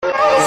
Hey!